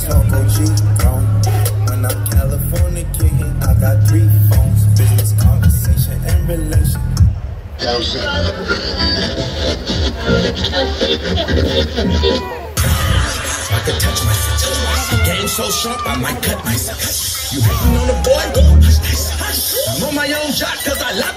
Mercedes, smoke OG, gone. When I'm California kicking, I got three phones. Business conversation and relation. I could touch myself. Game so sharp, I might cut myself. You hating on the boy? I'm on my own shot, cause I love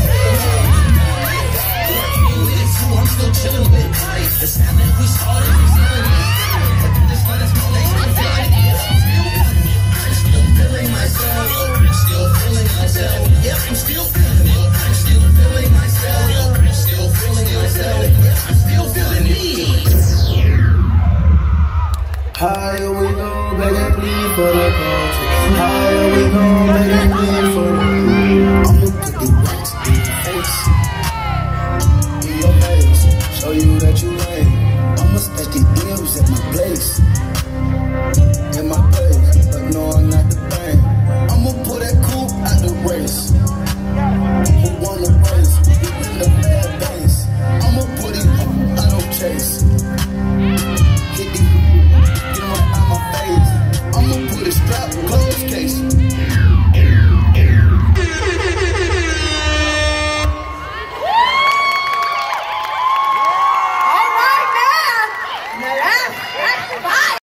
but I can't Higher we go, make it for I'ma the wax in your face Be amazing, show you that you love